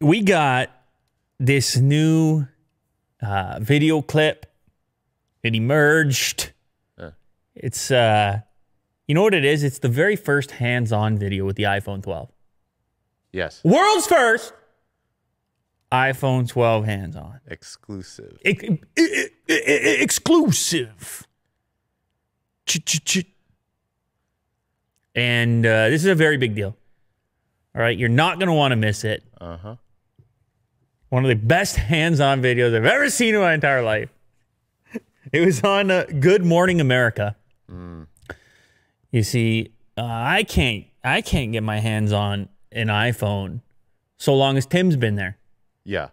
we got this new uh, video clip. It emerged. Yeah. It's uh, you know what it is? It's the very first hands-on video with the iPhone 12. Yes. World's first iPhone 12 hands-on. Exclusive. Ex- exclusive. Ch-ch-ch. And uh, this is a very big deal. All right, you're not going to want to miss it. Uh huh. One of the best hands-on videos I've ever seen in my entire life. It was on uh, Good Morning America. You see, uh, I can't, I can't get my hands on an iPhone so long as Tim's been there. Yeah.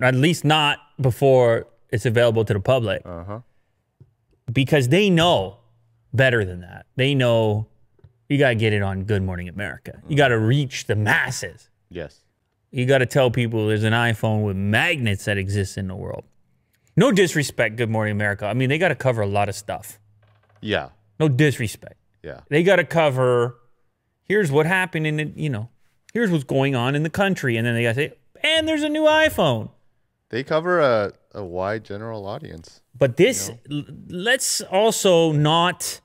At least not before it's available to the public. Uh huh. because they know better than that. They know you got to get it on Good Morning America. You got to reach the masses. Yes. You got to tell people there's an iPhone with magnets that exists in the world. No disrespect, Good Morning America. I mean, they got to cover a lot of stuff. Yeah. No disrespect. Yeah. They got to cover here's what happened in it, you know, here's what's going on in the country. And then they got to say, and there's a new iPhone. They cover a, a wide general audience. But this, l- let's also not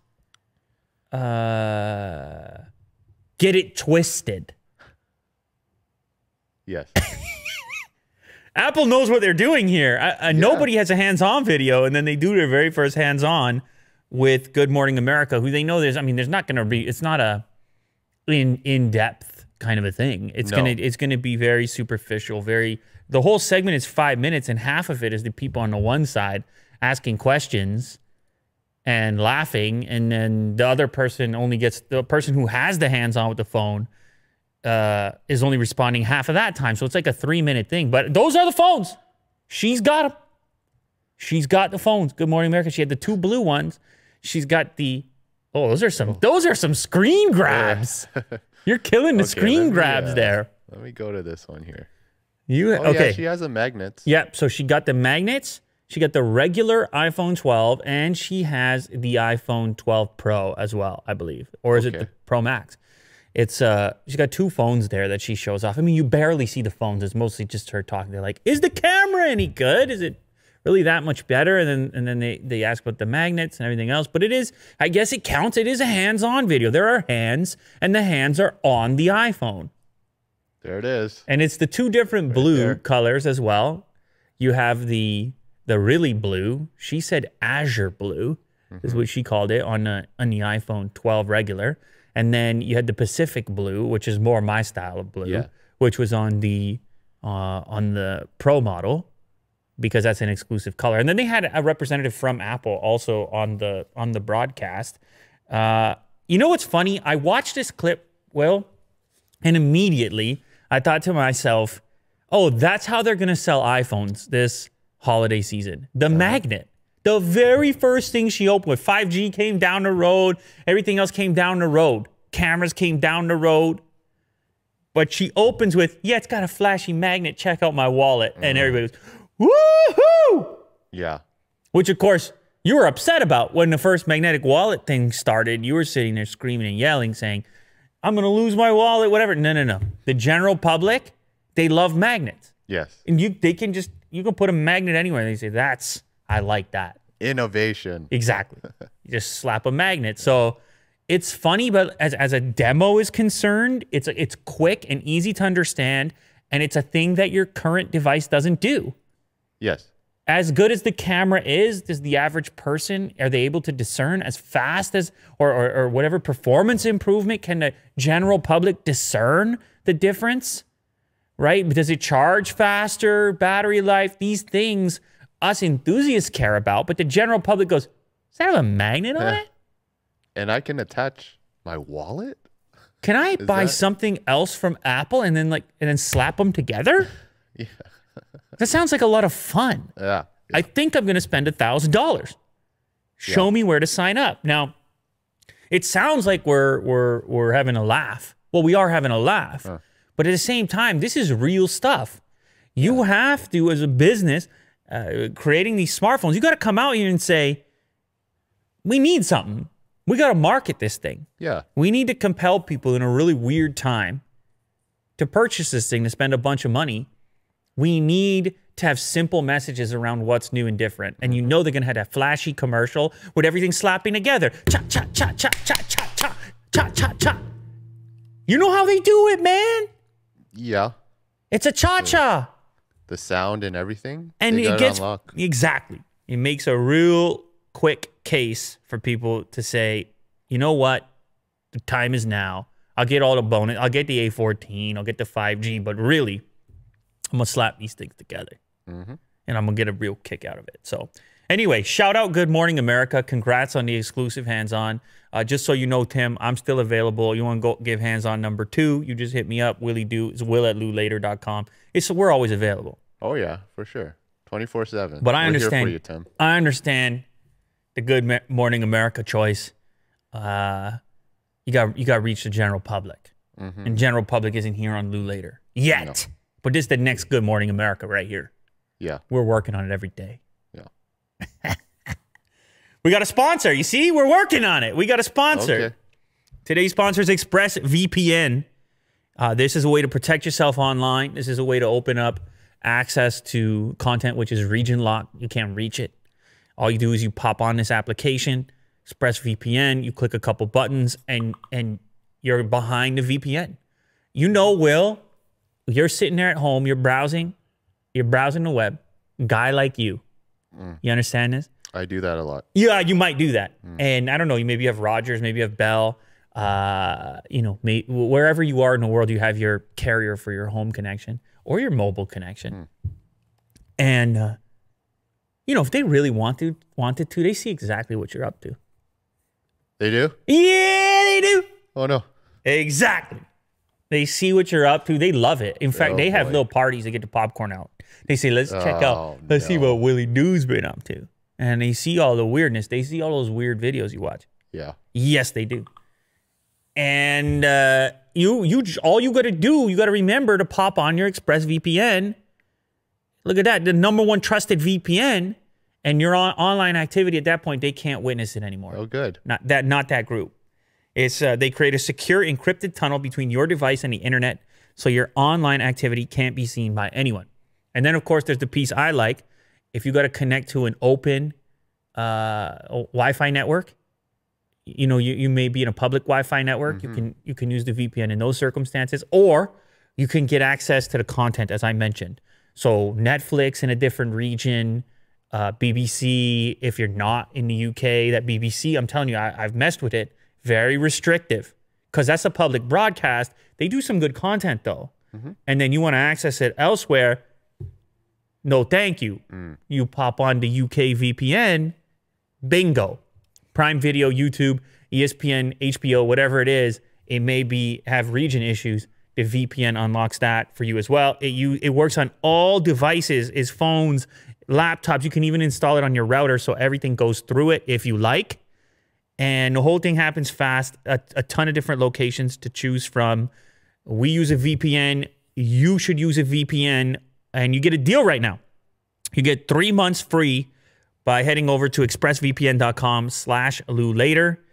uh, get it twisted. Yes. Apple knows what they're doing here. I, I, Nobody has a hands-on video, and then they do their very first hands-on with Good Morning America, who they know there's. I mean, there's not going to be. It's not a in in depth kind of a thing. It's No. gonna it's gonna be very superficial. Very. The whole segment is five minutes, and half of it is the people on the one side asking questions and laughing, and then the other person only gets the person who has the hands-on with the phone uh, is only responding half of that time. So it's like a three minute thing. But those are the phones. She's got them. She's got the phones. Good Morning America. She had the two blue ones. She's got the. Oh, those are some. Those are some screen grabs. You're killing the Okay, screen me, grabs uh, there. Let me go to this one here. You Oh, okay? yeah, she has a magnet. Yep. So she got the magnets. She got the regular iPhone 12, and she has the iPhone 12 Pro as well, I believe, or is it the Pro Max? It's uh, she's got two phones there that she shows off. I mean, you barely see the phones. It's mostly just her talking. They're like, "Is the camera any good? Is it really that much better?" And then and then they they ask about the magnets and everything else. But it is, I guess, it counts. It is a hands-on video. There are hands, and the hands are on the iPhone. There it is. And it's the two different blue there. colors as well. You have the the really blue. She said azure blue is Mm-hmm. what she called it on the on the iPhone 12 regular. And then you had the Pacific blue, which is more my style of blue, Yeah. which was on the uh, on the Pro model because that's an exclusive color. And then they had a representative from Apple also on the on the broadcast. Uh, you know what's funny? I watched this clip, Will, and immediately I thought to myself, "Oh, that's how they're going to sell iPhones this holiday season. The magnet. The very first thing she opened with 5G came down the road, everything else came down the road. Cameras came down the road. But she opens with, "Yeah, it's got a flashy magnet. Check out my wallet." And mm-hmm. everybody goes, "Woohoo!" Yeah. Which, of course, you were upset about when the first magnetic wallet thing started. You were sitting there screaming and yelling, saying, I'm going to lose my wallet, whatever. No, no, no. The general public, they love magnets. Yes. And you, they can just, you can put a magnet anywhere. And they say, that's, I like that. Innovation. Exactly. you just slap a magnet. So it's funny, but as, as a demo is concerned, it's, it's quick and easy to understand. And it's a thing that your current device doesn't do Yes. as good as the camera is, does the average person are they able to discern as fast as or, or, or whatever performance improvement can the general public discern the difference? Right? Does it charge faster, battery life? These things us enthusiasts care about, but the general public goes, Does that have a magnet on Yeah. it? And I can attach my wallet? Can I buy that- something else from Apple and then like and then slap them together? Yeah. That sounds like a lot of fun. Yeah. I think I'm going to spend a thousand dollars. Show me where to sign up. Now, it sounds like we're we're we're having a laugh. Well, we are having a laugh, but at the same time, this is real stuff. You have to, as a business, uh, creating these smartphones, you got to come out here and say, "We need something. We got to market this thing. Yeah. We need to compel people in a really weird time to purchase this thing to spend a bunch of money. We need to have simple messages around what's new and different. And you know they're gonna have that flashy commercial with everything slapping together. Cha cha cha cha cha cha cha cha cha cha. You know how they do it, man. Yeah. It's a cha cha. The sound and everything. And it gets exactly. It makes a real quick case for people to say, you know what, the time is now. I'll get all the bonus. I'll get the A14. I'll get the 5G. But really, I'm gonna slap these things together, Mm-hmm. and I'm gonna get a real kick out of it. So, anyway, shout out Good Morning America. Congrats on the exclusive hands-on. Uh, just so you know, Tim, I'm still available. You want to go give hands-on number two? You just hit me up. Willie do it's will at lewlater.com. It's we're always available. Oh yeah, for sure. Twenty four seven. But I We're understand. You, Tim. I understand the Good Morning America choice. Uh, you got you got to reach the general public, and general public isn't here on Lew Later yet. But this is the next Good Morning America right here. Yeah. We're working on it every day. We got a sponsor. You see, we're working on it. We got a sponsor. Okay. Today's sponsor is ExpressVPN. Uh, this is a way to protect yourself online. This is a way to open up access to content which is region locked. You can't reach it. All you do is you pop on this application, ExpressVPN. You click a couple buttons, and and you're behind the VPN. You know, Will, you're sitting there at home. You're browsing. You're browsing the web. Guy like you. You understand this? I do that a lot. Yeah, you might do that. And I don't know, you maybe have Rogers, maybe you have Bell. Uh, you know, may, wherever you are in the world, you have your carrier for your home connection or your mobile connection. And uh, you know, if they really want to wanted to, they see exactly what you're up to. They do? Yeah, they do. Oh no. Exactly. They see what you're up to. They love it. In fact, Oh, they have boy. little parties to get the popcorn out. They say, let's check out, Oh, let's see what Willie Doo's been up to. And they see all the weirdness. They see all those weird videos you watch. Yeah. Yes, they do. And uh, you, you, all you got to do, you got to remember to pop on your ExpressVPN. Look at that, the number one trusted VPN, and your on- online activity at that point, they can't witness it anymore. Oh good. Not that, not that group. It's uh, they create a secure encrypted tunnel between your device and the internet, so your online activity can't be seen by anyone. And then, of course, there's the piece I like. If you got to connect to an open uh, Wi-Fi network, you know, you, you may be in a public Wi-Fi network. You can you can use the VPN in those circumstances, or you can get access to the content as I mentioned. So Netflix in a different region, uh, BBC. If you're not in the UK, that BBC, I'm telling you, I, I've messed with it. Very restrictive because that's a public broadcast. They do some good content though, mm-hmm. and then you want to access it elsewhere. No, thank you. Mm. You pop on the UK VPN, bingo. Prime Video, YouTube, ESPN, HBO, whatever it is, it may be have region issues. The VPN unlocks that for you as well. It you it works on all devices, is phones, laptops. You can even install it on your router, so everything goes through it if you like. And the whole thing happens fast. A, a ton of different locations to choose from. We use a VPN. You should use a VPN, and you get a deal right now. You get three months free by heading over to expressvpn.com slash Lew Later.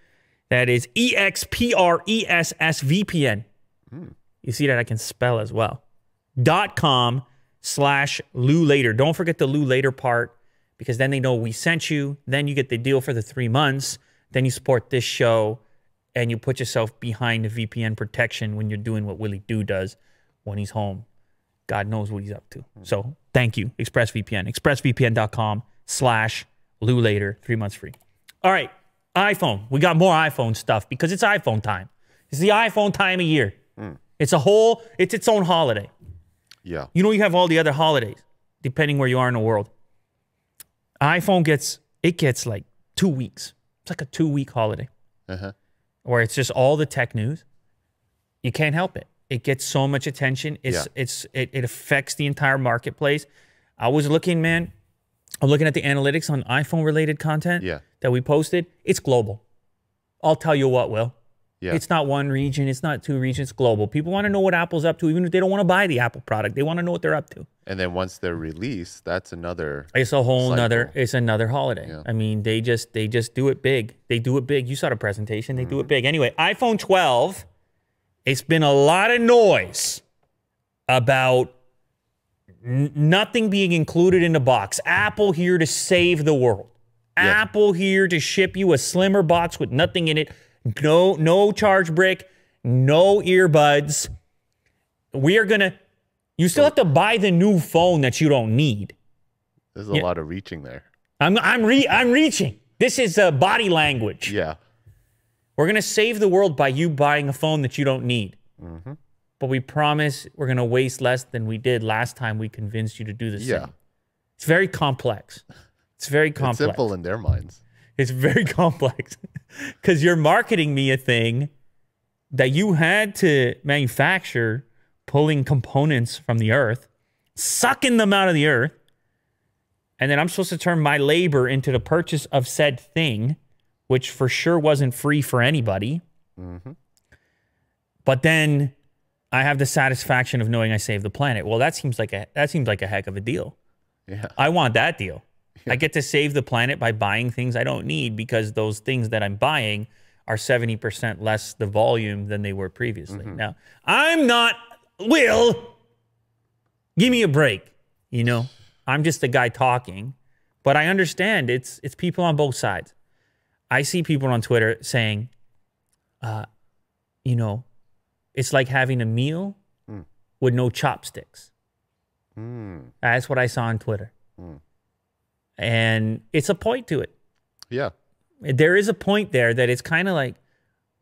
That is E X P R E S S VPN. Hmm. You see that I can spell as well. Dot com slash Lew Later. Don't forget the Lew Later part because then they know we sent you. Then you get the deal for the three months. Then you support this show and you put yourself behind the VPN protection when you're doing what Willie Do does when he's home. God knows what he's up to. Mm-hmm. So thank you, ExpressVPN. ExpressVPN.com slash Lew Later, three months free. All right, iPhone. We got more iPhone stuff because it's iPhone time. It's the iPhone time of year. Mm. It's a whole, it's its own holiday. Yeah. You know, you have all the other holidays, depending where you are in the world. iPhone gets, it gets like two weeks. It's like a two week holiday Uh-huh. where it's just all the tech news. You can't help it. It gets so much attention. It's Yeah. it's it, it affects the entire marketplace. I was looking, man. I'm looking at the analytics on iPhone related content Yeah. that we posted. It's global. I'll tell you what, Will. Yeah. It's not one region. It's not two regions. It's global. People want to know what Apple's up to, even if they don't want to buy the Apple product. They want to know what they're up to. And then once they're released, that's another It's a whole Cycle. nother. It's another holiday. Yeah. I mean, they just they just do it big. They do it big. You saw the presentation. They do Mm-hmm. it big. Anyway, iPhone 12. It's been a lot of noise about nothing being included in the box. Apple here to save the world. Apple here to ship you a slimmer box with nothing in it. No, no charge brick, no earbuds. We are gonna. You still have to buy the new phone that you don't need. There's a lot of reaching there. I'm I'm re, I'm reaching. This is uh, body language. Yeah. We're gonna save the world by you buying a phone that you don't need. But we promise we're gonna waste less than we did last time we convinced you to do the Yeah. same. It's very complex. It's very It's complex. simple in their minds. It's very complex because you're marketing me a thing that you had to manufacture, pulling components from the earth, sucking them out of the earth, and then I'm supposed to turn my labor into the purchase of said thing, which for sure wasn't free for anybody. Mm -hmm. But then I have the satisfaction of knowing I saved the planet. Well, that seems like a that seems like a heck of a deal. Yeah. I want that deal. I get to save the planet by buying things I don't need because those things that I'm buying are 70% less the volume than they were previously. Now, I'm not Will. Give me a break. You know, I'm just a guy talking, but I understand it's it's people on both sides. I see people on Twitter saying, uh, you know, it's like having a meal with no chopsticks. Mm. That's what I saw on Twitter. And it's a point to it. Yeah. There is a point there that it's kind of like,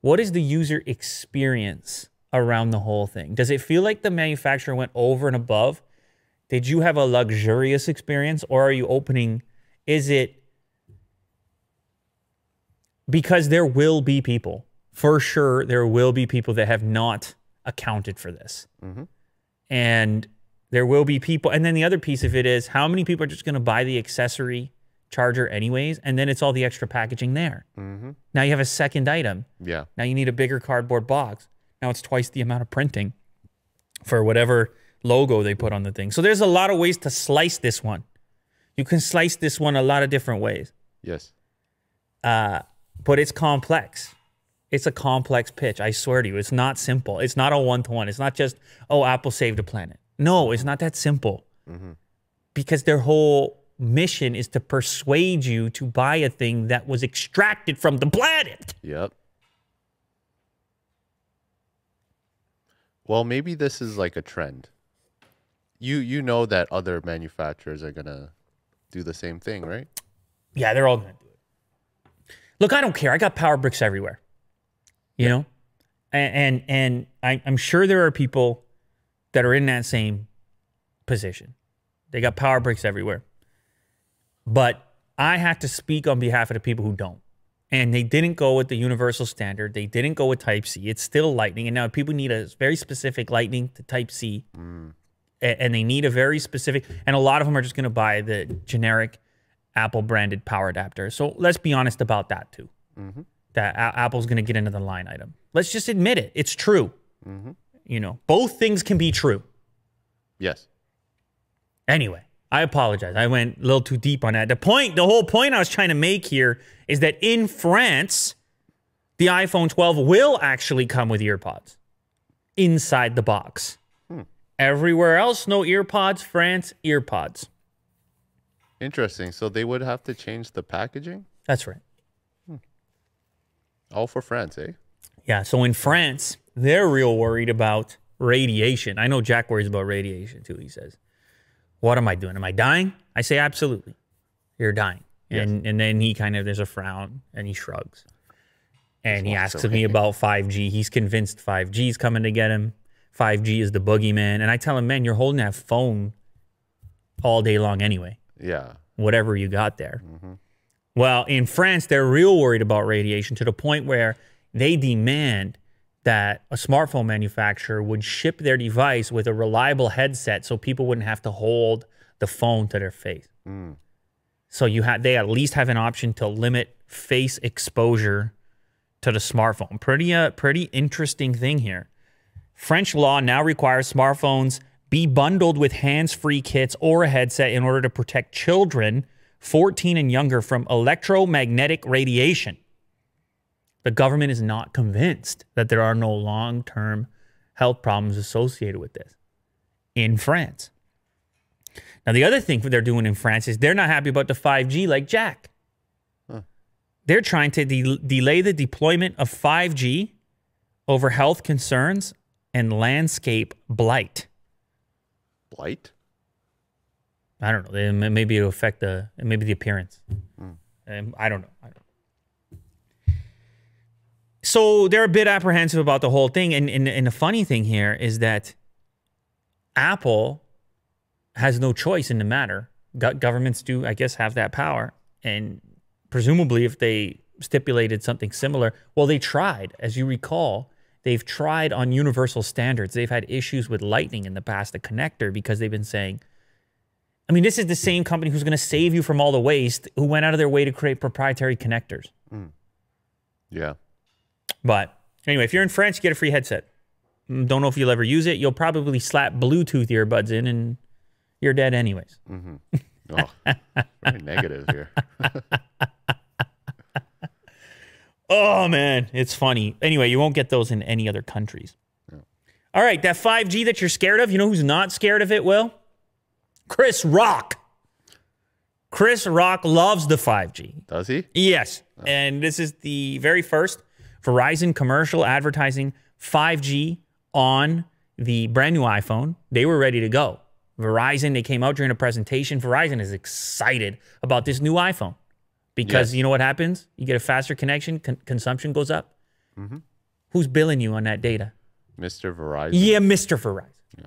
what is the user experience around the whole thing? Does it feel like the manufacturer went over and above? Did you have a luxurious experience or are you opening? Is it because there will be people, for sure, there will be people that have not accounted for this. Mm-hmm. And there will be people. And then the other piece of it is how many people are just going to buy the accessory charger anyways? And then it's all the extra packaging there. Mm-hmm. Now you have a second item. Yeah. Now you need a bigger cardboard box. Now it's twice the amount of printing for whatever logo they put on the thing. So there's a lot of ways to slice this one. You can slice this one a lot of different ways, Yes. Uh, but it's complex. It's a complex pitch. I swear to you, it's not simple. It's not a one to one. It's not just, oh, Apple saved the planet. No, it's not that simple. Mm-hmm. Because their whole mission is to persuade you to buy a thing that was extracted from the planet. Yep. Well, maybe this is like a trend. You you know that other manufacturers are gonna do the same thing, right? Yeah, they're all gonna do it. Look, I don't care. I got power bricks everywhere. You know, and and, and I, I'm sure there are people that are in that same position. They got power bricks everywhere. But I have to speak on behalf of the people who don't. And they didn't go with the universal standard. They didn't go with Type C. It's still Lightning. And now people need a very specific Lightning to Type C. A- And they need a very specific, and a lot of them are just going to buy the generic Apple branded power adapter. So let's be honest about that too. Mm-hmm. That A- Apple's going to get into the line item. Let's just admit it. It's true. Mm-hmm. You know, both things can be true. Yes. Anyway, I apologize. I went a little too deep on that. The point, the whole point I was trying to make here is that in France, the iPhone 12 will actually come with earpods inside the box. Everywhere else, no earpods. France, earpods. Interesting. So they would have to change the packaging? That's right. All for France, eh? Yeah. So in France, they're real worried about radiation. I know Jack worries about radiation too. He says, "What am I doing? Am I dying?" I say, "Absolutely, you're dying." And and then he kind of there's a frown and he shrugs, and he asks me about 5G. He's convinced 5G is coming to get him. 5G is the boogeyman, and I tell him, "Man, you're holding that phone all day long anyway." Yeah. whatever you got there. Well, in France, they're real worried about radiation to the point where they demand that a smartphone manufacturer would ship their device with a reliable headset so people wouldn't have to hold the phone to their face. So you have they at least have an option to limit face exposure to the smartphone. Pretty uh, pretty interesting thing here. French law now requires smartphones be bundled with hands-free kits or a headset in order to protect children 14 and younger from electromagnetic radiation. The government is not convinced that there are no long-term health problems associated with this. in France. Now, the other thing they're doing in France is they're not happy about the 5G like Jack. They're trying to de- delay the deployment of 5G over health concerns and landscape blight. Blight? I don't know. Maybe it'll affect the maybe the appearance. Um, I don't know. I don't know. So they're a bit apprehensive about the whole thing, and, and and the funny thing here is that Apple has no choice in the matter. Go- governments do, I guess, have that power, and presumably, if they stipulated something similar, well, they tried, as you recall. They've tried on universal standards. They've had issues with Lightning in the past, the connector, because they've been saying, I mean, this is the same company who's going to save you from all the waste, who went out of their way to create proprietary connectors. Hmm. Yeah. But anyway, if you're in France, you get a free headset. Mm, Don't know if you'll ever use it. You'll probably slap Bluetooth earbuds in and you're dead anyways. Oh, very negative here. Oh man, it's funny. Anyway, you won't get those in any other countries. All right, that 5G that you're scared of, you know who's not scared of it, Will? Chris Rock. Chris Rock loves the 5G. Does he? Yes. And this is the very first Verizon commercial advertising 5G on the brand new iPhone. They were ready to go. Verizon, they came out during a presentation. Verizon is excited about this new iPhone because Yes. you know what happens? You get a faster connection, con- consumption goes up. Mm-hmm. Who's billing you on that data? Mr. Verizon. Yeah, Mr. Verizon. Yeah.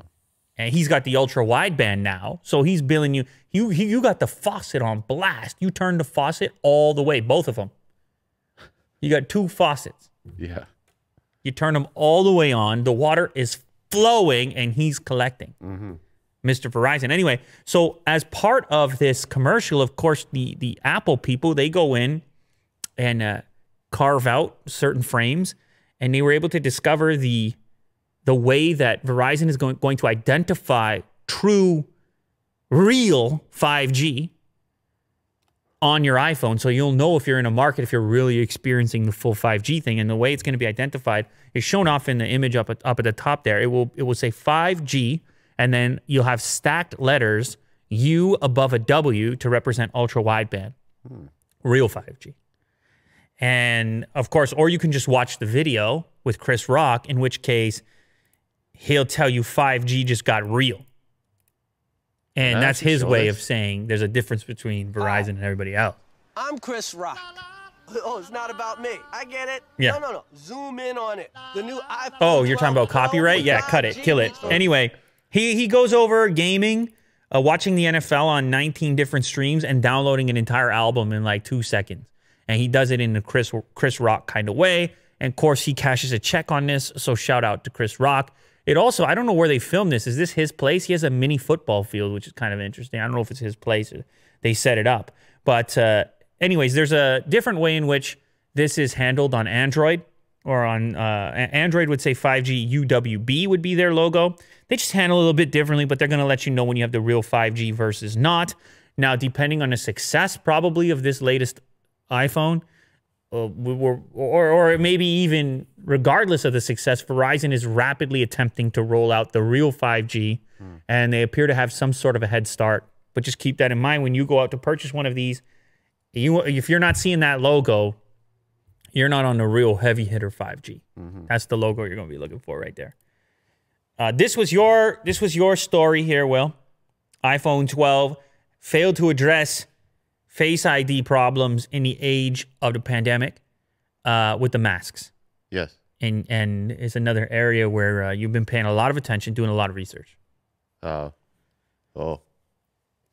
And he's got the ultra wideband now, so he's billing you. You you you got the faucet on blast. You turned the faucet all the way, both of them. You got two faucets. Yeah. You turn them all the way on. The water is flowing, and he's collecting. Mr. Verizon. Anyway, so as part of this commercial, of course, the the Apple people they go in and uh, carve out certain frames, and they were able to discover the the way that Verizon is going going to identify true, real 5G on your iPhone. So you'll know if you're in a market if you're really experiencing the full 5G thing. And the way it's going to be identified is shown off in the image up at, up at the top there. It will it will say 5G, and then you'll have stacked letters U above a W to represent ultra wideband, hmm. real 5G. And of course, or you can just watch the video with Chris Rock, in which case he'll tell you 5G just got real. And Yeah, that's his show way this. of saying there's a difference between Verizon and everybody else. I'm Chris Rock. Oh, it's not about me. I get it. Yeah. No, no, no. Zoom in on it. The new iPhone. Oh, you're talking about copyright? Yeah, cut it, kill it. Anyway, he he goes over gaming, uh, watching the NFL on 19 different streams, and downloading an entire album in like two seconds. And he does it in the Chris Chris Rock kind of way. And of course, he cashes a check on this. So shout out to Chris Rock. It also, I don't know where they filmed this. Is this his place? He has a mini football field, which is kind of interesting. I don't know if it's his place. Or they set it up. But uh, anyways, there's a different way in which this is handled on Android or on uh, Android would say 5G UWB would be their logo. They just handle it a little bit differently, but they're going to let you know when you have the real 5G versus not. Now, depending on the success probably of this latest iPhone, uh, we were, or, or maybe even regardless of the success, Verizon is rapidly attempting to roll out the real 5G, and they appear to have some sort of a head start. But just keep that in mind when you go out to purchase one of these. You, if you're not seeing that logo, you're not on the real heavy hitter 5G. That's the logo you're going to be looking for right there. Uh, this was your this was your story here, Will. iPhone 12 failed to address Face ID problems in the age of the pandemic uh, with the masks, Yes. and and it's another area where uh, you've been paying a lot of attention, doing a lot of research. Uh, oh,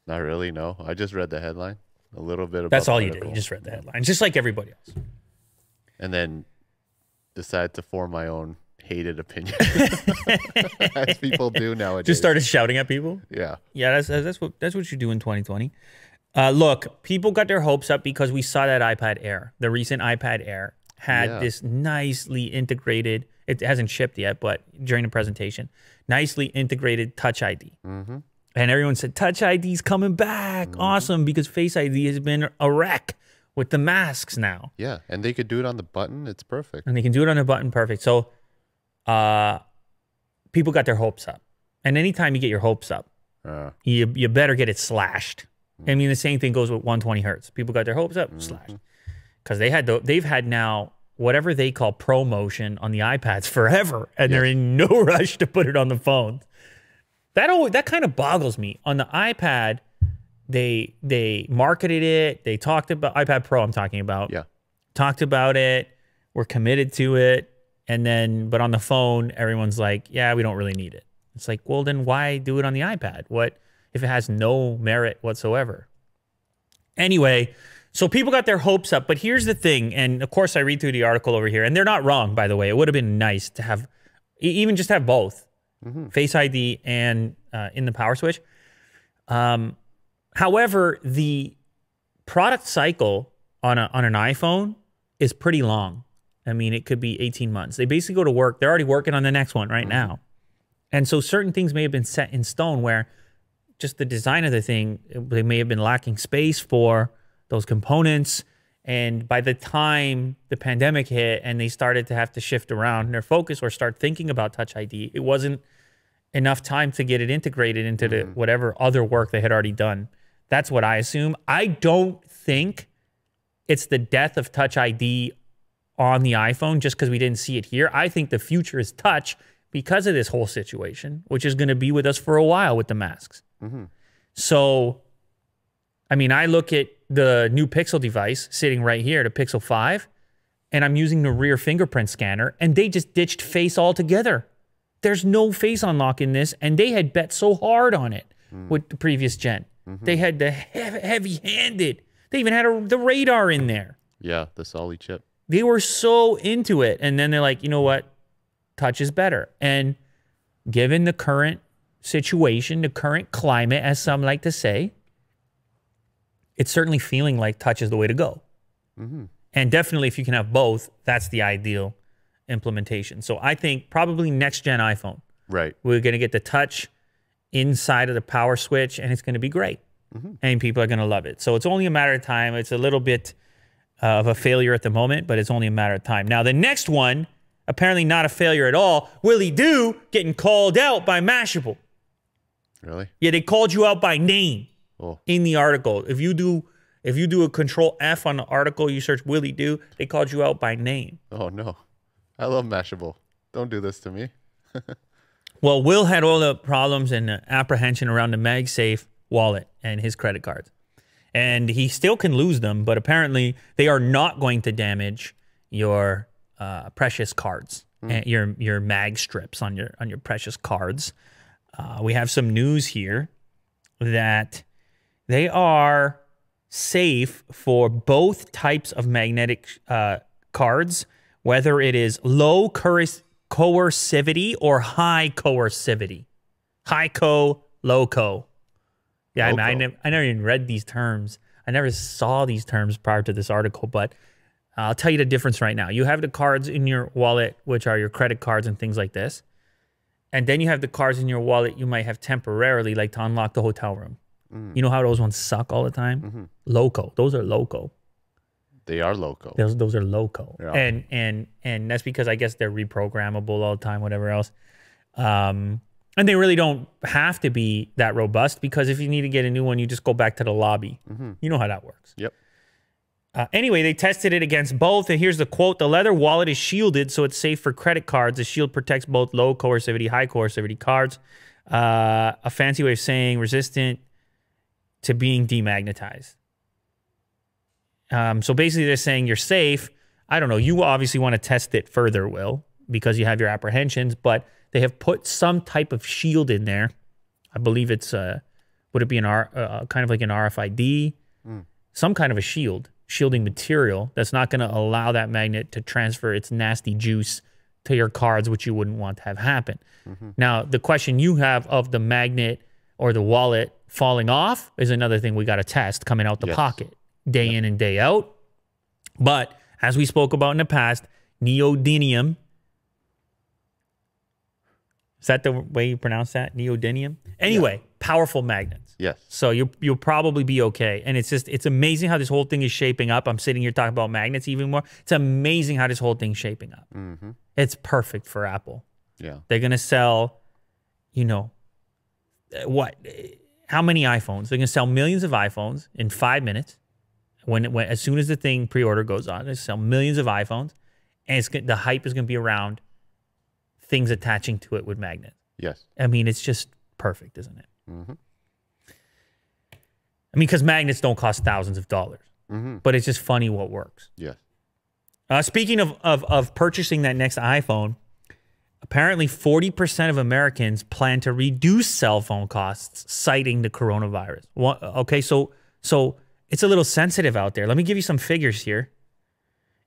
not really. No, I just read the headline a little bit about. That's all you did. You just read the headline, just like everybody else. and then decided to form my own hated opinion, as people do nowadays. Just started shouting at people. Yeah. Yeah, that's that's what that's what you do in 2020. Uh, look, people got their hopes up because we saw that iPad Air, the recent iPad Air, had Yeah. this nicely integrated. It hasn't shipped yet, but during the presentation, nicely integrated Touch ID. Mm-hmm. And everyone said Touch ID's coming back, awesome, because Face ID has been a wreck with the masks now, Yeah, and they could do it on the button. It's perfect. and they can do it on the button, perfect. So, uh, people got their hopes up. And anytime you get your hopes up, Uh, you you better get it slashed. I mean, the same thing goes with 120 hertz. People got their hopes up, mm-hmm. slashed, because they had the, they've had now whatever they call ProMotion on the iPads forever, and they're in no rush to put it on the phone. That always, that kind of boggles me. On the iPad, they they marketed it. They talked about iPad Pro. I'm talking about yeah. talked about it. We're committed to it. And then, but on the phone, everyone's like, yeah, we don't really need it. It's like, well, then why do it on the iPad? What if it has no merit whatsoever? Anyway, so people got their hopes up. But here's the thing. And of course, I read through the article over here, and they're not wrong, by the way. It would have been nice to have, even just have both Face ID and uh, in the power switch. Um, however, the product cycle on a, on an iPhone is pretty long. I mean, it could be 18 months. They basically go to work. They're already working on the next one right now. And so certain things may have been set in stone where just the design of the thing, they may have been lacking space for those components. And by the time the pandemic hit and they started to have to shift around their focus or start thinking about Touch ID, it wasn't enough time to get it integrated into the mm-hmm. whatever other work they had already done. That's what I assume. I don't think it's the death of Touch ID on the iPhone just because we didn't see it here. I think the future is touch because of this whole situation, which is going to be with us for a while with the masks. Mm-hmm. So, I mean, I look at the new Pixel device sitting right here, the Pixel 5, and I'm using the rear fingerprint scanner, and they just ditched face altogether. There's no face unlock in this, and they had bet so hard on it mm. with the previous gen. Mm-hmm. They had the heavy handed, they even had a, the radar in there Yeah. The Soli chip. they were so into it and then they're like you know what touch is better and given the current situation the current climate as some like to say it's certainly feeling like touch is the way to go. And definitely if you can have both that's the ideal implementation. So i think probably next gen iphone. Right. we're going to get the touch inside of the power switch and it's going to be great. And people are going to love it. So it's only a matter of time. It's a little bit uh, of a failure at the moment but it's only a matter of time. Now the next one apparently not a failure at all willie do? Getting called out by mashable Really? yeah they called you out by name Oh. in the article if you do if you do a control f on the article you search willie do they called you out by name Oh no. I love Mashable. Don't do this to me. Well, Will had all the problems and apprehension around the MagSafe wallet and his credit cards. And he still can lose them, but apparently they are not going to damage your uh, precious cards, and your your mag strips on your on your precious cards. Uh, we have some news here that they are safe for both types of magnetic uh, cards, whether it is low coerc- coercivity or high coercivity. High co, low co. Yeah, I, mean, I. I never even read these terms. I never saw these terms prior to this article, but I'll tell you the difference right now. You have the cards in your wallet, which are your credit cards and things like this. And then you have the cards in your wallet you might have temporarily, like to unlock the hotel room. Mm. You know how those ones suck all the time? Mm-hmm. Loco. Those are loco. They are loco. Those those are loco. Yeah. And and and that's because I guess they're reprogrammable all the time, whatever else. Um and they really don't have to be that robust because if you need to get a new one, you just go back to the lobby. Mm-hmm. You know how that works. Yep. Uh, anyway, they tested it against both, and here's the quote: "The leather wallet is shielded, so it's safe for credit cards. The shield protects both low coercivity, high coercivity cards. Uh, a fancy way of saying resistant to being demagnetized. Um, so basically, they're saying you're safe. I don't know. You obviously want to test it further, Will, because you have your apprehensions, but they have put some type of shield in there. I believe it's uh, would it be an R, uh, kind of like an RFID, some kind of a shield, shielding material that's not going to allow that magnet to transfer its nasty juice to your cards, which you wouldn't want to have happen. Mm-hmm. Now, the question you have of the magnet or the wallet falling off is another thing we got to test coming out the Yes. pocket day in and day out. But as we spoke about in the past, neodymium. Is that the way you pronounce that? Neodymium? Anyway, powerful magnets. Yes. So you you'll probably be okay. And it's just it's amazing how this whole thing is shaping up. I'm sitting here talking about magnets even more. It's amazing how this whole thing's shaping up. Mm-hmm. It's perfect for Apple. Yeah. They're gonna sell, you know, what? How many iPhones? They're going to sell millions of iPhones in five minutes. When, when as soon as the thing pre-order goes on, they sell millions of iPhones, and it's the hype is going to be around things attaching to it with magnets. Yes. I mean, it's just perfect, isn't it? Mhm. I mean, because magnets don't cost thousands of dollars, Mhm. but it's just funny what works. Yes. Uh, speaking of, of of purchasing that next iPhone, apparently forty percent of Americans plan to reduce cell phone costs, citing the coronavirus. Okay, so so it's a little sensitive out there. Let me give you some figures here.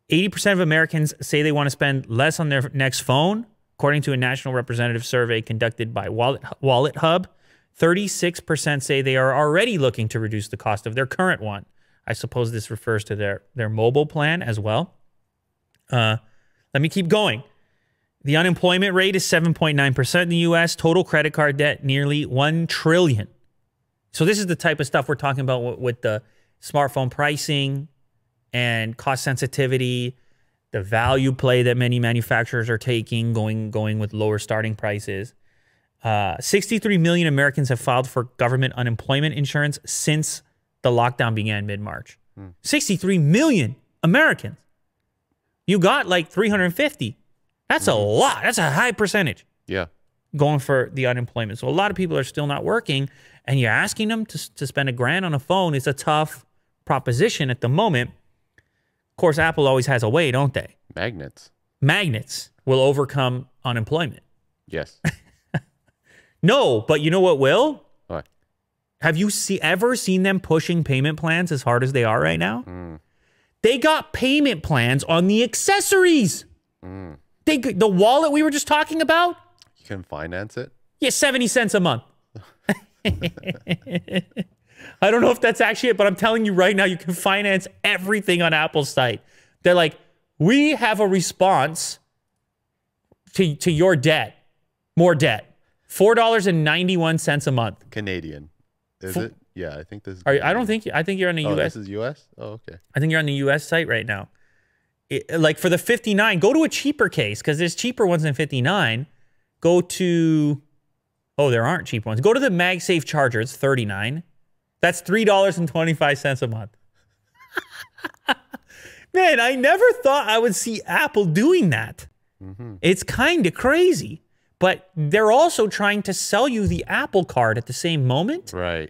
Eighty percent of Americans say they want to spend less on their next phone, according to a national representative survey conducted by Wallet Wallet Hub. Thirty-six percent say they are already looking to reduce the cost of their current one. I suppose this refers to their their mobile plan as well. Uh, let me keep going. The unemployment rate is 7.9% in the US, total credit card debt nearly 1 trillion. So this is the type of stuff we're talking about with, with the smartphone pricing and cost sensitivity, the value play that many manufacturers are taking going going with lower starting prices. Uh, 63 million Americans have filed for government unemployment insurance since the lockdown began mid-March. 63 million Americans. You got like 350. That's a lot. That's a high percentage Yeah. going for the unemployment. So a lot of people are still not working, and you're asking them to, to spend a grand on a phone. It's a tough proposition at the moment. Of course, Apple always has a way, don't they? Magnets. Magnets will overcome unemployment. Yes. No, but you know what will? what? Have you see, ever seen them pushing payment plans as hard as they are right now? They got payment plans on the accessories. Mm. They the wallet we were just talking about. You can finance it. Yeah, 70 cents a month. I don't know if that's actually it, but I'm telling you right now, you can finance everything on Apple's site. They're like, we have a response to, to your debt, more debt, $4.91 a month. Canadian. Is it? Yeah, I think this is. Are, I don't think, I think you're on the Oh, US. this is US? Oh, okay. I think you're on the US site right now. It- like for the 59, go to a cheaper case because there's cheaper ones than 59. Go to, oh, there aren't cheap ones. Go to the MagSafe charger. It's 39. That's $3.25 a month. Man, I never thought I would see Apple doing that. Mm-hmm. It's kind of crazy. But they're also trying to sell you the Apple card at the same moment Right.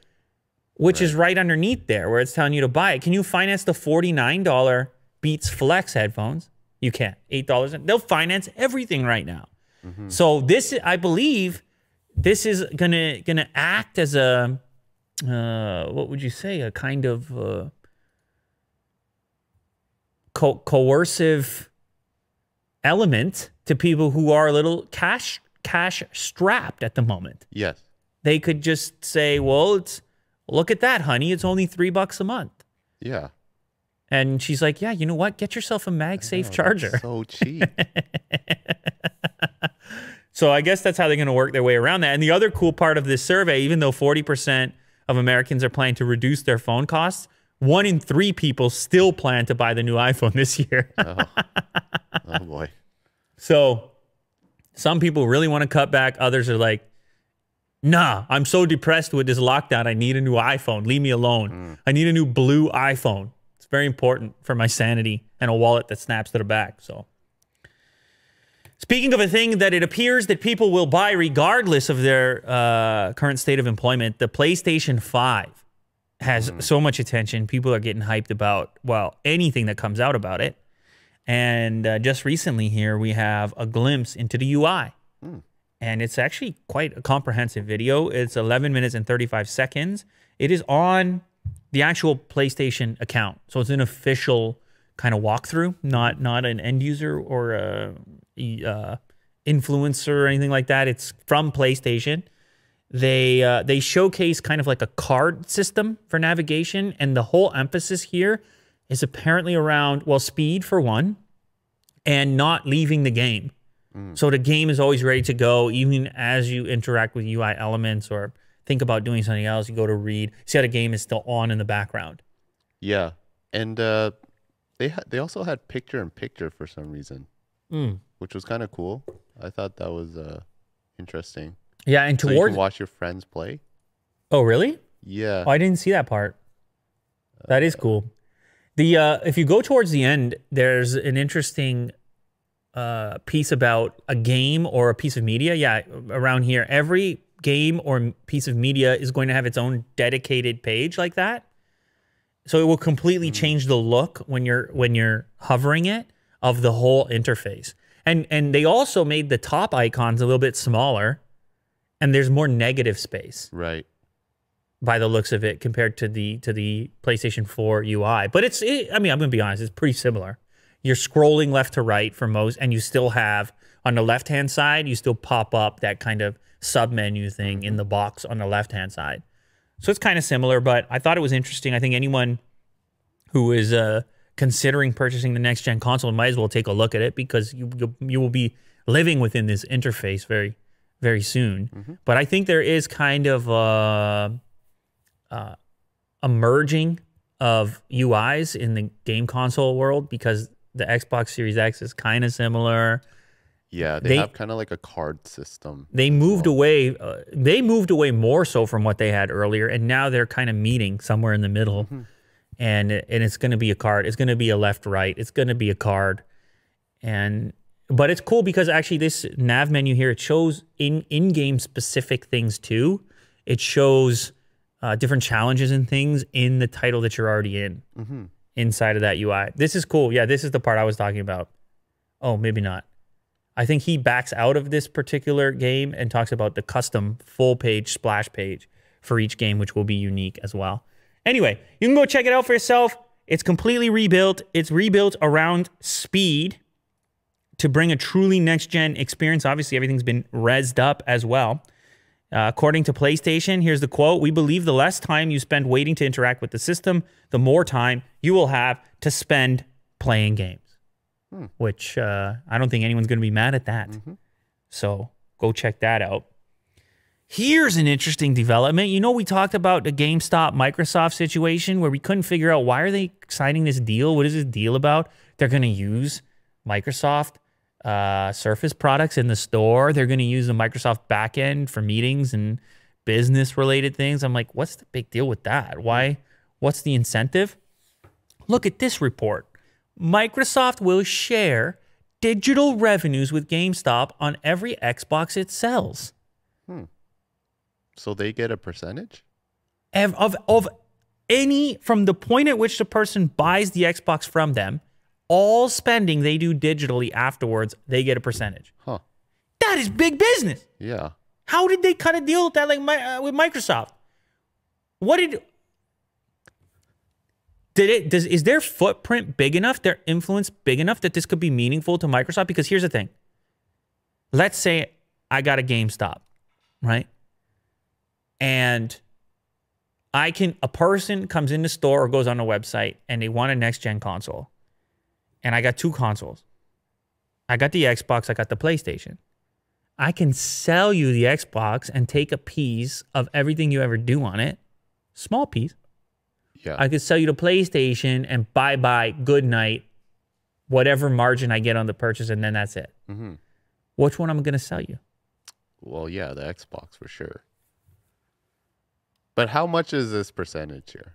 which is right underneath there where it's telling you to buy it. Can you finance the $49 Beats Flex headphones? You can't. $8. They'll finance everything right now. So this I believe this is going to going to act as a uh, what would you say? A kind of uh, co- coercive element to people who are a little cash cash strapped at the moment Yes. they could just say, "Well, it's look at that, honey. It's only three bucks a month." Yeah. And she's like, "Yeah, you know what? Get yourself a MagSafe charger." So cheap. So I guess that's how they're going to work their way around that. And the other cool part of this survey, even though forty percent of Americans are planning to reduce their phone costs, one in three people still plan to buy the new iPhone this year. oh, oh boy. So some people really want to cut back. Others are like, nah, I'm so depressed with this lockdown. I need a new iPhone. Leave me alone. I need a new blue iPhone. It's very important for my sanity and a wallet that snaps to the back. So speaking of a thing that it appears that people will buy regardless of their uh, current state of employment, the PlayStation 5 has so much attention. People are getting hyped about, well, anything that comes out about it. And uh, just recently here, we have a glimpse into the UI. And it's actually quite a comprehensive video. It's 11 minutes and 35 seconds. It is on the actual PlayStation account. So it's an official kind of walkthrough, not not an end user or a, uh influencer or anything like that. It's from PlayStation. They uh, they showcase kind of like a card system for navigation, and the whole emphasis here is apparently around well speed for one, and not leaving the game. So the game is always ready to go, even as you interact with UI elements or think about doing something else. You go to read, see how the game is still on in the background. Yeah. And uh they they also had picture in picture for some reason, Mm. which was kind of cool. I thought that was uh interesting. Yeah, and So you towards can watch your friends play. Oh, really? Yeah. Oh, I didn't see that part. That is cool. The uh, if you go towards the end, there's an interesting uh, piece about a game or a piece of media. Yeah, around here, every game or piece of media is going to have its own dedicated page like that. So it will completely change the look when you're when you're hovering it of the whole interface. And and they also made the top icons a little bit smaller, and there's more negative space Right. By the looks of it compared to the to the PlayStation 4 UI. But it's it, I mean, I'm going to be honest, it's pretty similar. You're scrolling left to right for most and you still have on the left-hand side, you still pop up that kind of sub menu thing in the box on the left-hand side. So it's kind of similar, but I thought it was interesting. I think anyone who is uh, considering purchasing the next gen console might as well take a look at it because you you, you will be living within this interface very very soon. But I think there is kind of uh, uh, a merging of UIs in the game console world because the Xbox Series X is kind of similar. Yeah, they, They- have kind of like a card system. They moved away. Uh, they moved away more so from what they had earlier, and now they're kind of meeting somewhere in the middle. And it- and it's going to be a card. It's going to be a left right. It's going to be a card, and but it's cool because actually this nav menu here it shows in in game specific things too. It shows uh, different challenges and things in the title that you're already in inside of that UI. This is cool. Yeah, this is the part I was talking about. Oh, maybe not. I think he backs out of this particular game and talks about the custom full page splash page for each game, which will be unique as well. Anyway, you can go check it out for yourself. It's completely rebuilt. It's rebuilt around speed to bring a truly next gen experience. Obviously, everything's been rezzed up as well. Uh, according to PlayStation, here's the quote We believe the less time you spend waiting to interact with the system, the more time you will have to spend playing games. Which uh, I don't think anyone's going to be mad at that. So go check that out. Here's an interesting development. You know, we talked about the GameStop Microsoft situation where we couldn't figure out why are they signing this deal? What is this deal about? They're going to use Microsoft uh, Surface products in the store. They're going to use the Microsoft backend for meetings and business related things. I'm like, what's the big deal with that? Why? What's the incentive? Look at this report. Microsoft will share digital revenues with GameStop on every Xbox it sells. Hmm. So they get a percentage? of, of of any from the point at which the person buys the Xbox from them, all spending they do digitally afterwards, they get a percentage. Huh. That is big business. Yeah. How did they cut a deal with that like uh, with Microsoft? What did did it does is their footprint big enough, their influence big enough that this could be meaningful to Microsoft? Because here's the thing. Let's say I got a GameStop, right? And I can a person comes in the store or goes on a website and they want a next gen console. And I got two consoles. I got the Xbox, I got the PlayStation. I can sell you the Xbox and take a piece of everything you ever do on it. Small piece. Yeah. I could sell you the PlayStation and bye bye, good night, whatever margin I get on the purchase, and then that's it. hmm Which one am I going to sell you? Well, yeah, the Xbox for sure. But how much is this percentage here?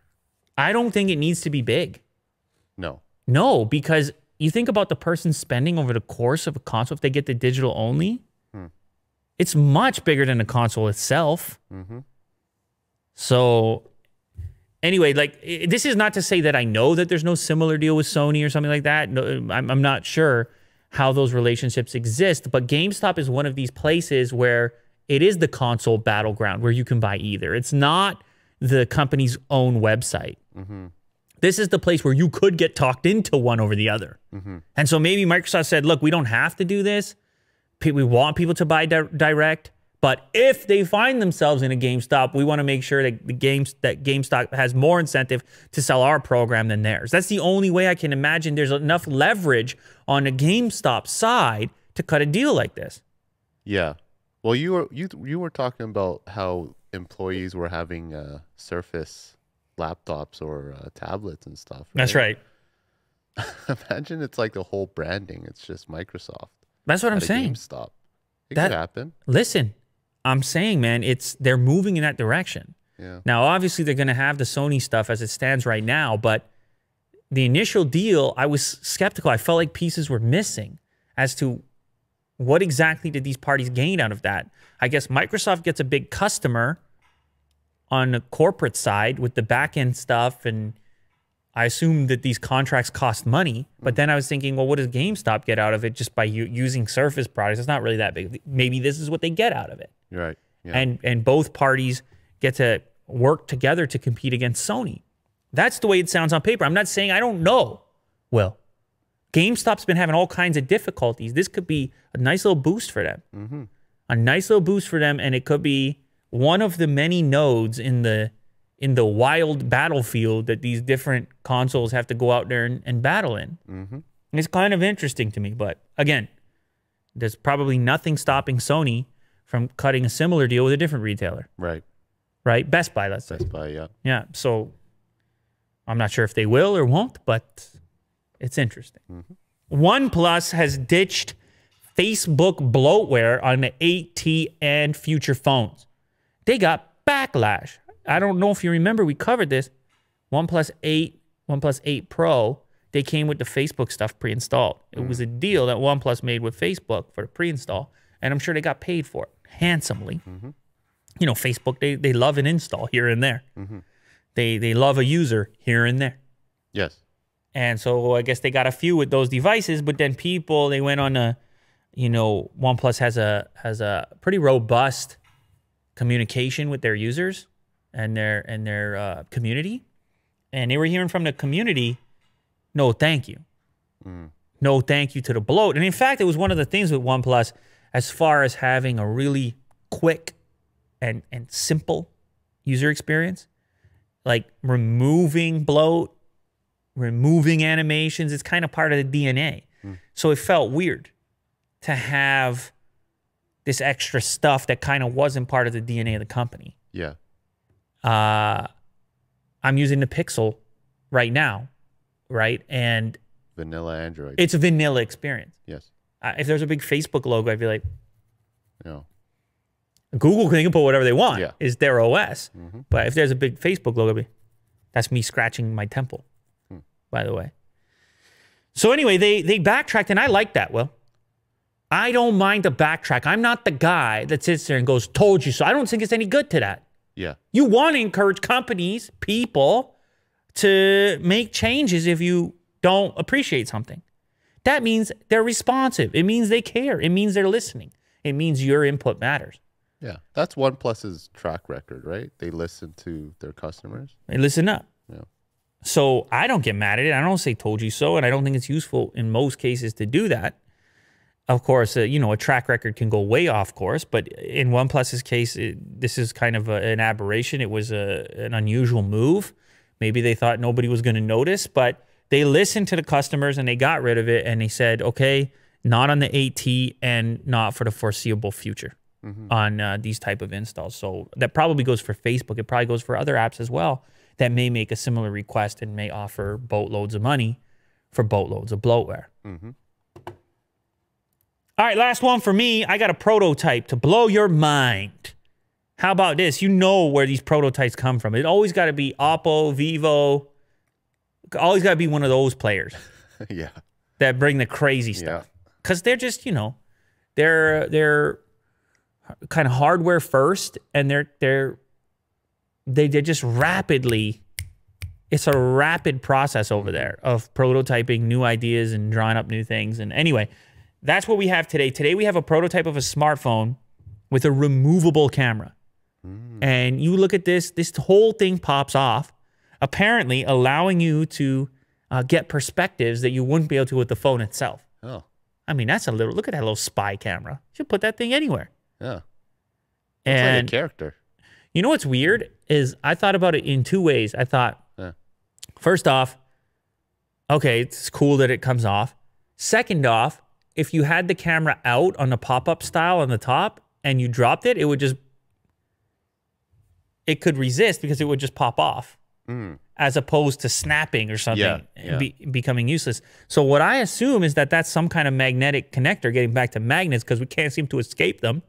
I don't think it needs to be big. No. No, because you think about the person spending over the course of a console if they get the digital only, hmm. it's much bigger than the console itself. Mm-hmm. So, anyway, like this is not to say that I know that there's no similar deal with Sony or something like that. No, um, I'm, I'm not sure how those relationships exist, but GameStop is one of these places where it is the console battleground where you can buy either. It's not the company's own website. Mm-hmm. This is the place where you could get talked into one over the other. And so maybe Microsoft said, look, we don't have to do this. We want people to buy di- direct. But if they find themselves in a GameStop, we want to make sure that the games that GameStop has more incentive to sell our program than theirs. That's the only way I can imagine there's enough leverage on a GameStop side to cut a deal like this. Yeah. Well, you were you you were talking about how employees were having uh, Surface laptops or uh, tablets and stuff. That's right. Imagine it's like the whole branding. It's just Microsoft. That's what I'm saying. GameStop. It That- could happen. Listen, I'm saying, man, it's they're moving in that direction. Yeah. Now, obviously, they're going to have the Sony stuff as it stands right now, but the initial deal, I was skeptical. I felt like pieces were missing as to what exactly did these parties gain out of that. I guess Microsoft gets a big customer on the corporate side with the back end stuff, and I assume that these contracts cost money. But then I was thinking, well, what does GameStop get out of it just by using Surface products? It's not really that big. Maybe this is what they get out of it right. Yeah. and and both parties get to work together to compete against Sony. That's the way it sounds on paper. I'm not saying I don't know. Well, GameStop's been having all kinds of difficulties. This could be a nice little boost for them. Mm-hmm. A nice little boost for them, and it could be one of the many nodes in the in the wild battlefield that these different consoles have to go out there and, and battle in. Mm-hmm. And it's kind of interesting to me. But again, there's probably nothing stopping Sony from cutting a similar deal with a different retailer, right. right? Best Buy, let's say. Best Buy. Yeah. Yeah. So I'm not sure if they will or won't, but it's interesting. Mm-hmm. OnePlus has ditched Facebook bloatware on the 8T and future phones. They got backlash. I don't know if you remember, we covered this. OnePlus 8, OnePlus 8 Pro, they came with the Facebook stuff pre installed. It mm. was a deal that OnePlus made with Facebook for the pre install, and I'm sure they got paid for it handsomely. Mm-hmm. You know, Facebook, they, they love an install here and there. Mm-hmm. They, they love a user here and there. Yes. And so I guess they got a few with those devices, but then people they went on a, you know, OnePlus has a has a pretty robust communication with their users and their and their uh, community, and they were hearing from the community, no, thank you, no, thank you to the bloat. And in fact, it was one of the things with OnePlus as far as having a really quick and and simple user experience, like removing bloat removing animations. It's kind of part of the DNA. So it felt weird to have this extra stuff that kind of wasn't part of the DNA of the company. Yeah. Uh, I'm using the Pixel right now, right? And Vanilla Android. it's a vanilla experience. yes. Uh, if there's a big Facebook logo, I'd be like, No. Google can put whatever they want. Yeah. Is their OS. But if there's a big Facebook logo, be- that's me scratching my temple. By the way. So anyway, they they backtracked, and I like that. Well, I don't mind the backtrack. I'm not the guy that sits there and goes, "Told you so." I don't think it's any good to that. Yeah. You want to encourage companies, people, to make changes if you don't appreciate something. That means they're responsive. It means they care. It means they're listening. It means your input matters. Yeah. That's OnePlus's track record, right? They listen to their customers. They listen up. Yeah. So I don't get mad at it. I don't say told you so, and I don't think it's useful in most cases to do that. Of course, uh, you know a track record can go way off course, but in OnePlus's case, it, this is kind of a, an aberration. It was a, an unusual move. Maybe they thought nobody was going to notice, but they listened to the customers and they got rid of it, and they said, okay, not on the 8T and not for the foreseeable future on uh, these type of installs. So that probably goes for Facebook. It probably goes for other apps as well that may make a similar request and may offer boatloads of money for boatloads of bloatware. All right, last one for me. I got a prototype to blow your mind. How about this? You know where these prototypes come from. It always got to be Oppo, Vivo. Always got to be one of those players yeah. that bring the crazy stuff Yeah. because they're just you know they're they're kind of hardware first and they're they're they they just rapidly it's a rapid process over there of prototyping new ideas and drawing up new things and anyway that's what we have today today we have a prototype of a smartphone with a removable camera and you look at this this whole thing pops off apparently allowing you to uh, get perspectives that you wouldn't be able to with the phone itself Oh. I mean, that's a little. Look at that little spy camera. You should put that thing anywhere. Yeah. And like character. you know what's weird is I thought about it in two ways. I thought, Yeah. first off, okay, it's cool that it comes off. Second off, if you had the camera out on the pop-up style on the top and you dropped it, it would just it could resist because it would just pop off. Mm. As opposed to snapping or something Yeah, yeah. Be, becoming useless. So what I assume is that that's some kind of magnetic connector getting back to magnets because we can't seem to escape them.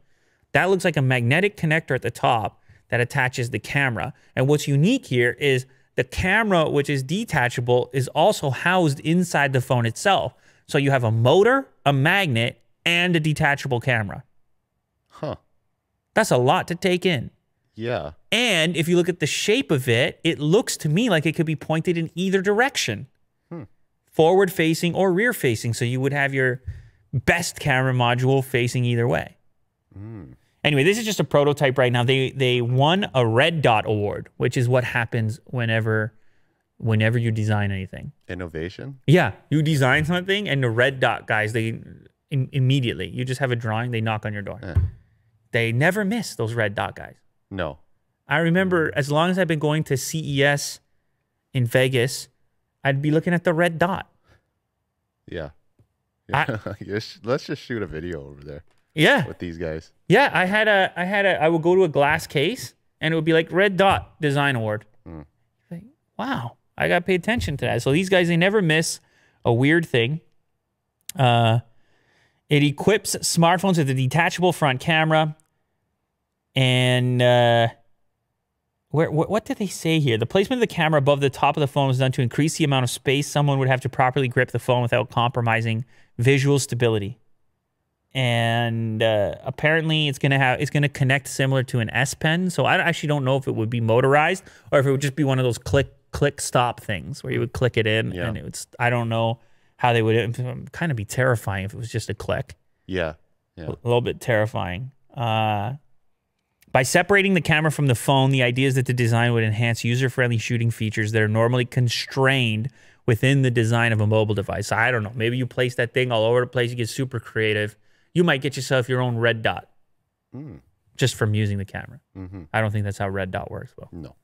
That looks like a magnetic connector at the top that attaches the camera. And what's unique here is the camera, which is detachable, is also housed inside the phone itself. So you have a motor, a magnet, and a detachable camera. Huh. That's a lot to take in. Yeah. And if you look at the shape of it, it looks to me like it could be pointed in either direction hmm. forward facing or rear facing. So you would have your best camera module facing either way. Hmm. Anyway, this is just a prototype right now. They they won a red dot award, which is what happens whenever whenever you design anything. Innovation. Yeah, you design something and the red dot guys, they im- immediately you just have a drawing, they knock on your door. They never miss those red dot guys. No. I remember as long as I've been going to CES in Vegas, I'd be looking at the red dot. Yeah. Yeah. Just- Let's just shoot a video over there Yeah. with these guys. Yeah, I had a I had a I would go to a glass case and it would be like red dot design award. Hmm. Like, wow, I got to pay attention to that. So these guys they never miss a weird thing. Uh it equips smartphones with a detachable front camera and uh where, what, what did they say here? The placement of the camera above the top of the phone was done to increase the amount of space someone would have to properly grip the phone without compromising visual stability and uh, apparently it's gonna have it's gonna connect similar to an S Pen. So I actually don't know if it would be motorized or if it would just be one of those click click stop things where you would click it in Yeah. and it would. I don't know how they would it kind of be terrifying if it was just a click. Yeah. Yeah. A little bit terrifying. Uh, by separating the camera from the phone, the idea is that the design would enhance user friendly shooting features that are normally constrained within the design of a mobile device. I don't know. Maybe you place that thing all over the place, you get super creative. You might get yourself your own red dot Mm. just from using the camera. Mm-hmm. I don't think that's how red dot works, though. No.